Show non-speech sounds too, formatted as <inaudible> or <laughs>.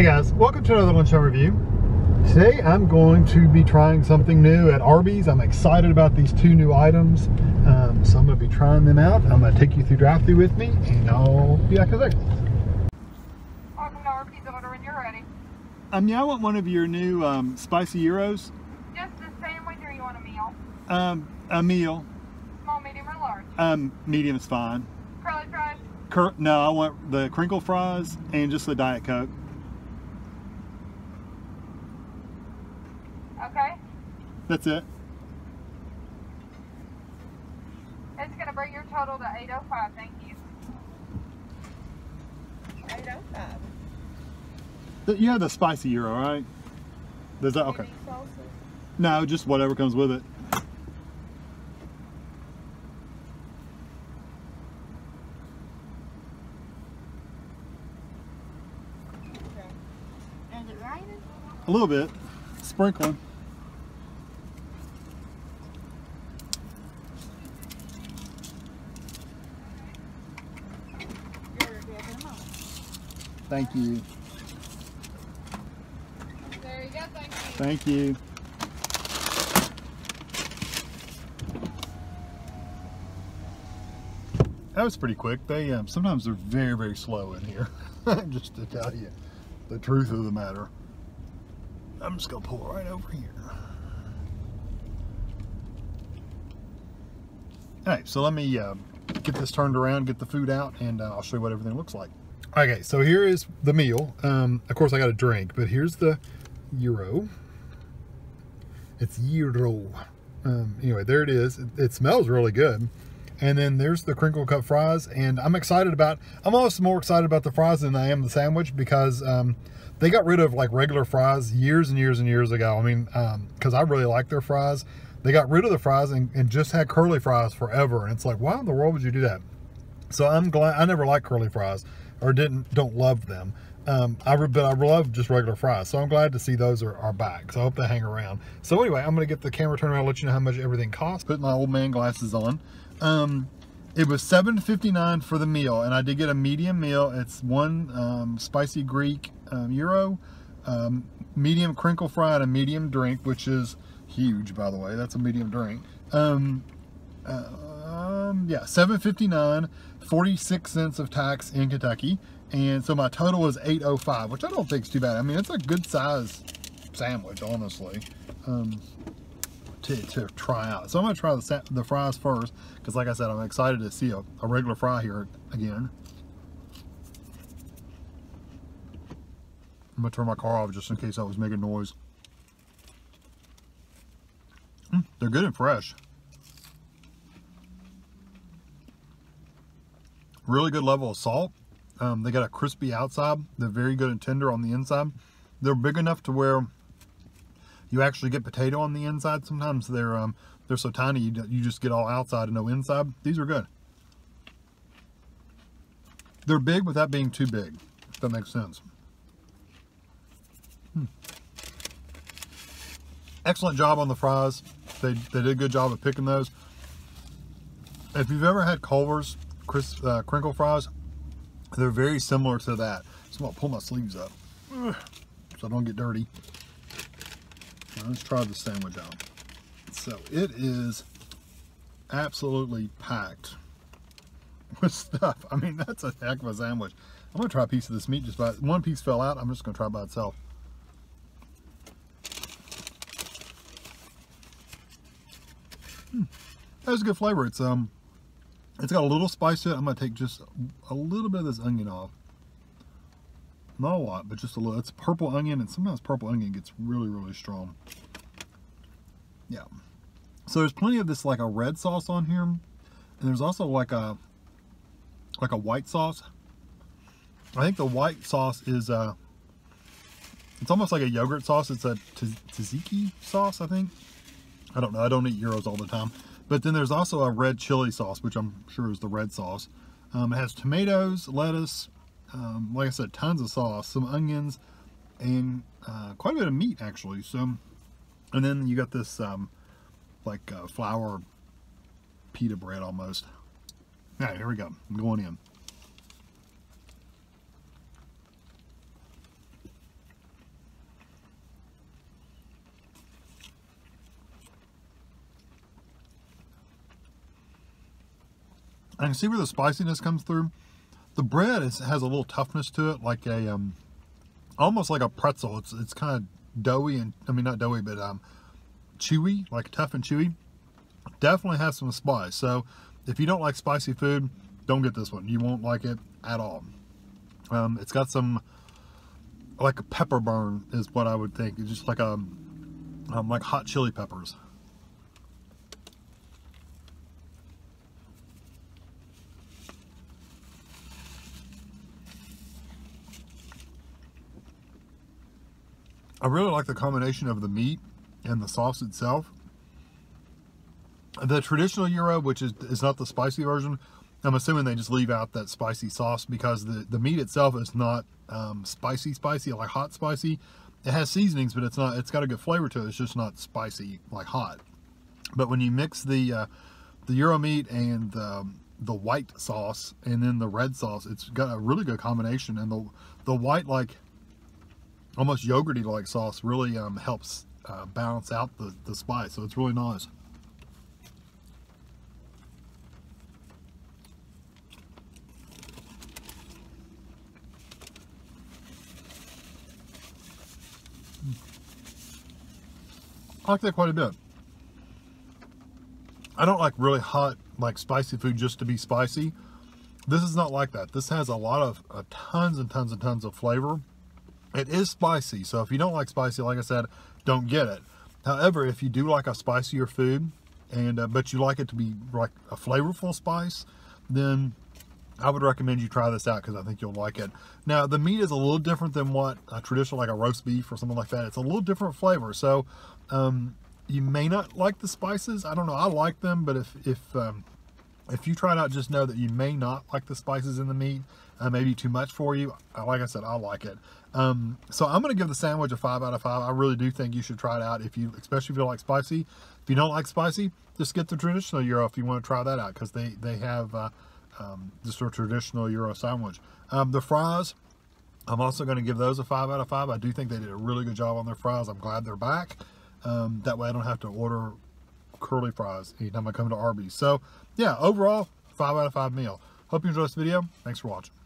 Hey guys, welcome to another lunch hour review. Today I'm going to be trying something new at Arby's. I'm excited about these two new items. Um, so I'm going to be trying them out. I'm going to take you through drive through with me and I'll be back in a second. Welcome to Arby's order when you're ready. Um, yeah, I want one of your new um, spicy gyros. Just a sandwich or you want a meal? Um, a meal. Small, medium, or large? Um, medium is fine. Curly fries? Cur no, I want the crinkle fries and just the Diet Coke. Okay. That's it. It's going to bring your total to 805. Thank you. 805. You have the spicy gyro, right? Does that okay? No, just whatever comes with it. Okay. Is it raining? A little bit. Sprinkling. You're getting them on. Thank you. There you go. Thank you. Thank you. That was pretty quick. They um, sometimes they're very very slow in here. <laughs> just to tell you the truth of the matter. I'm just gonna pull right over here. All right, so let me uh, get this turned around, get the food out, and uh, I'll show you what everything looks like. Okay, so here is the meal. Um, of course, I got a drink, but here's the euro. It's euro. Um, anyway, there it is. It, it smells really good. And then there's the crinkle cut fries, and I'm excited about. I'm almost more excited about the fries than I am the sandwich because um, they got rid of like regular fries years and years and years ago. I mean, because I really like their fries. They got rid of the fries and, and just had curly fries forever, and it's like, why in the world would you do that? So I'm glad I never liked curly fries or didn't don't love them. Um, I but I love just regular fries. So I'm glad to see those are, are back. So I hope they hang around. So anyway, I'm gonna get the camera turned around, let you know how much everything costs. Put my old man glasses on. Um, it was $7.59 for the meal, and I did get a medium meal. It's one um, spicy Greek um, gyro, um, medium crinkle fry, and a medium drink, which is huge, by the way. That's a medium drink. Um, um, yeah, 7.59, 46 cents of tax in Kentucky, and so my total was 8.05, which I don't think is too bad. I mean, it's a good size sandwich, honestly, um, to, to try out. So I'm gonna try the the fries first, because like I said, I'm excited to see a, a regular fry here again. I'm gonna turn my car off just in case I was making noise. Mm, they're good and fresh. Really good level of salt. Um, they got a crispy outside. They're very good and tender on the inside. They're big enough to where you actually get potato on the inside. Sometimes they're um, they're so tiny you, you just get all outside and no inside. These are good. They're big without being too big. If that makes sense. Hmm. Excellent job on the fries. They, they did a good job of picking those. If you've ever had Culver's crisp, uh, crinkle fries, they're very similar to that. So I'm gonna pull my sleeves up so I don't get dirty. Now let's try the sandwich out. So it is absolutely packed <laughs> with stuff. I mean, that's a heck of a sandwich. I'm gonna try a piece of this meat just by, one piece fell out. I'm just gonna try by itself. Hmm. was a good flavor. It's um, it's got a little spice to it. I'm gonna take just a little bit of this onion off. Not a lot, but just a little. It's purple onion, and sometimes purple onion gets really, really strong. Yeah. So there's plenty of this like a red sauce on here, and there's also like a like a white sauce. I think the white sauce is uh, it's almost like a yogurt sauce. It's a tzatziki sauce, I think. I don't know. I don't eat gyros all the time. But then there's also a red chili sauce, which I'm sure is the red sauce. Um, it has tomatoes, lettuce, um, like I said, tons of sauce, some onions, and uh, quite a bit of meat actually. So, and then you got this um, like uh, flour pita bread almost. All right, here we go. I'm going in. I can see where the spiciness comes through. The bread is, has a little toughness to it, like a um, almost like a pretzel. It's it's kind of doughy and I mean not doughy, but um, chewy, like tough and chewy. Definitely has some spice. So if you don't like spicy food, don't get this one. You won't like it at all. Um, it's got some like a pepper burn is what I would think. It's just like a um, like hot chili peppers. I really like the combination of the meat and the sauce itself. The traditional gyro, which is, is not the spicy version, I'm assuming they just leave out that spicy sauce because the, the meat itself is not um, spicy spicy, like hot spicy. It has seasonings, but it's not, it's got a good flavor to it. It's just not spicy, like hot. But when you mix the, uh, the gyro meat and um, the white sauce and then the red sauce, it's got a really good combination. And the, the white, like, almost yogurty like sauce really um, helps uh, balance out the, the spice. So it's really nice. I like that quite a bit. I don't like really hot, like spicy food just to be spicy. This is not like that. This has a lot of uh, tons and tons and tons of flavor. It is spicy, so if you don't like spicy, like I said, don't get it. However, if you do like a spicier food, and uh, but you like it to be like a flavorful spice, then I would recommend you try this out because I think you'll like it. Now, the meat is a little different than what a traditional, like a roast beef or something like that. It's a little different flavor, so um, you may not like the spices. I don't know. I like them, but if if um, if you try it out, just know that you may not like the spices in the meat. Uh, maybe too much for you. Uh, like I said, I like it. Um, so I'm going to give the sandwich a 5 out of 5. I really do think you should try it out, if you, especially if you like spicy. If you don't like spicy, just get the traditional Gyro if you want to try that out, because they, they have uh, um, just a traditional Gyro sandwich. Um, the fries, I'm also going to give those a 5 out of 5. I do think they did a really good job on their fries. I'm glad they're back. Um, that way I don't have to order curly fries anytime I come to Arby's. So, yeah, overall, 5 out of 5 meal. Hope you enjoyed this video. Thanks for watching.